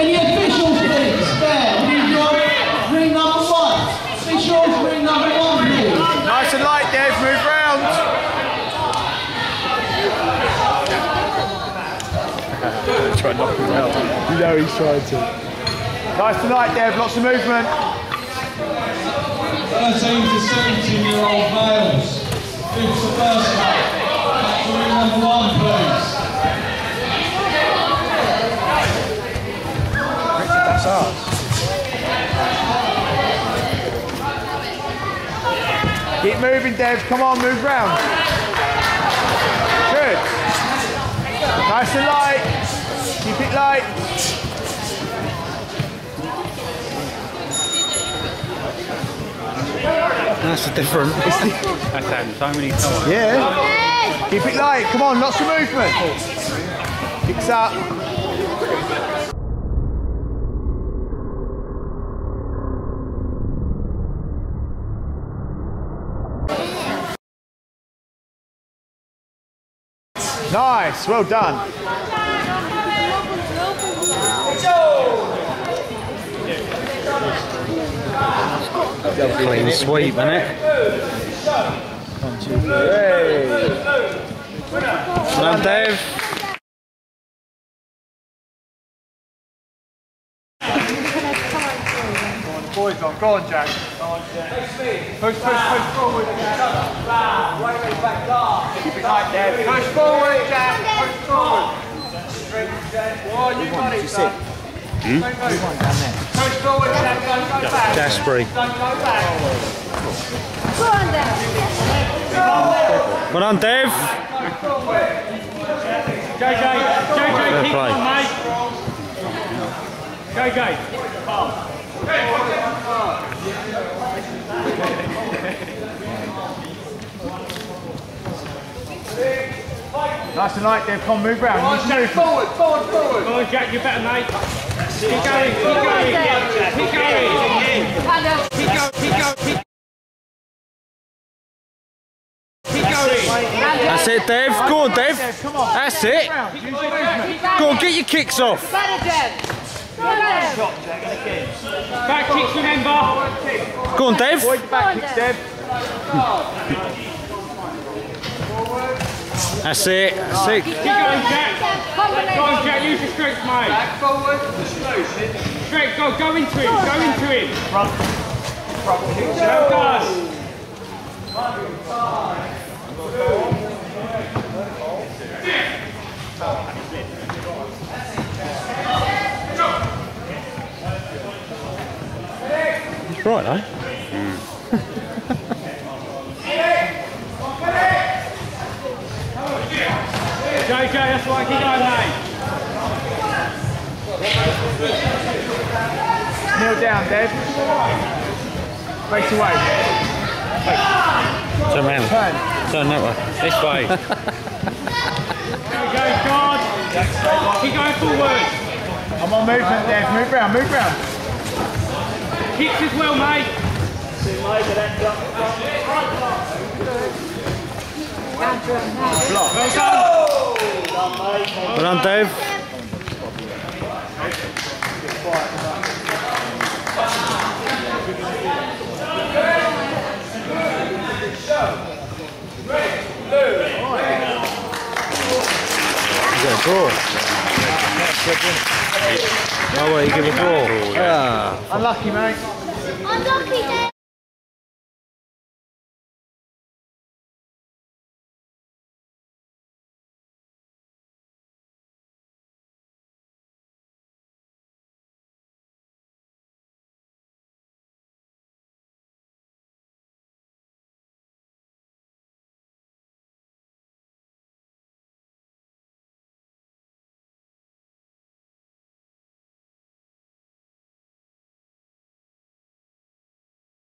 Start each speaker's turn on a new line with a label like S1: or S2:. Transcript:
S1: Any officials, please? There. We need your ring number one. Officials, ring number one, please.
S2: Nice and light, Dev. Move round. Try and knock him out. You know he's trying to. Nice and light, Dev. Lots of movement.
S1: 13 to 17 year old males. It's the first one?
S2: Keep moving, Dev. Come on, move round. Good. Nice and light. Keep it light.
S3: That's a different.
S4: That's happened so many times.
S2: Yeah. Keep it light. Come on, lots of movement. Kicks up. Nice, well done.
S3: Clean sweep, innit?
S2: Hey.
S3: Well done, Dave.
S2: Boys on, go on, Jack. Push, push, push forward. Keep it tight there. Push forward, Jack. Push forward. Oh, you got it, son. Hmm? Push forward, Jack. Don't go back.
S3: Dasbury.
S2: Don't go back.
S3: Well done, Dave.
S4: JJ, JJ,
S3: Fair
S4: keep
S3: play.
S4: on, mate. JJ.
S2: Nice and light, Dave. Come on, move round.
S4: Come on,
S2: Use
S4: Jack,
S2: movement.
S4: forward, forward, forward. Come on, Jack, you better, mate. Keep going, keep going, keep going. Keep going, keep going, keep Keep going.
S3: That's it, Dave. Go on, Dave. That's it.
S2: Round. Use your movement.
S3: Go on, get your kicks off.
S4: Back kicks, remember.
S3: Go on, Dave.
S2: Avoid the back kicks, Dave.
S3: That's it. That's it.
S4: Keep going, Jack. Go on, Jack, use your strength, mate. Back forward. Strength, go, go into him, go into him.
S2: Front. Front kicks.
S4: Well done.
S3: Right, though.
S4: JJ, that's why I keep going, mate.
S2: Kneel down, Dave. Face away.
S3: Turn around.
S2: Turn.
S3: Turn that way.
S4: This way. JJ, guard. Keep going forward.
S2: Come on, movement, Dave. Move round, move round.
S4: Kicks as well, mate. Well done.
S3: Well done, Dave. Draw. Oh, well, you give a draw. Ah.
S2: Unlucky, mate.
S5: Unlucky, Dave.